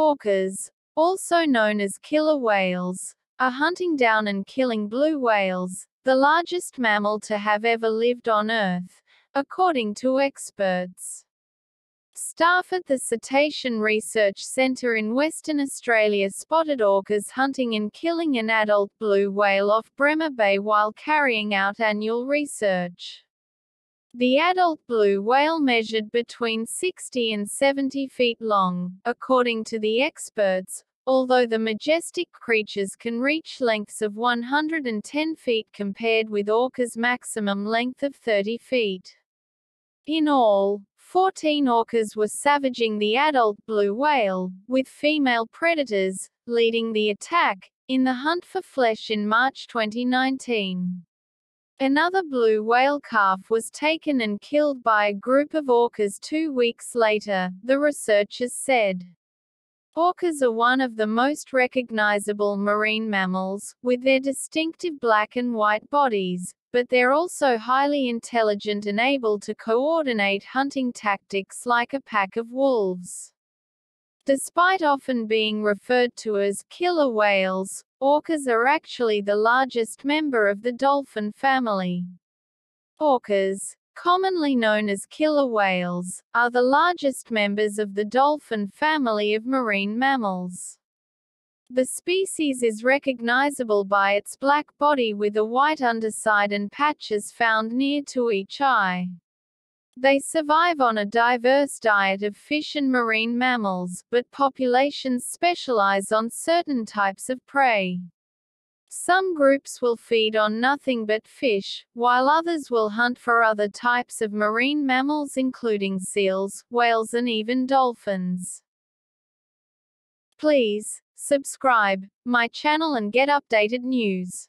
Orcas, also known as killer whales, are hunting down and killing blue whales, the largest mammal to have ever lived on Earth, according to experts. Staff at the Cetacean Research Centre in Western Australia spotted orcas hunting and killing an adult blue whale off Bremer Bay while carrying out annual research. The adult blue whale measured between 60 and 70 feet long, according to the experts, although the majestic creatures can reach lengths of 110 feet compared with orcas' maximum length of 30 feet. In all, 14 orcas were savaging the adult blue whale, with female predators leading the attack, in the hunt for flesh in March 2019. Another blue whale calf was taken and killed by a group of orcas two weeks later, the researchers said. Orcas are one of the most recognizable marine mammals, with their distinctive black and white bodies, but they're also highly intelligent and able to coordinate hunting tactics like a pack of wolves. Despite often being referred to as killer whales, orcas are actually the largest member of the dolphin family. Orcas, commonly known as killer whales, are the largest members of the dolphin family of marine mammals. The species is recognizable by its black body with a white underside and patches found near to each eye. They survive on a diverse diet of fish and marine mammals, but populations specialize on certain types of prey. Some groups will feed on nothing but fish, while others will hunt for other types of marine mammals including seals, whales and even dolphins. Please, subscribe my channel and get updated news.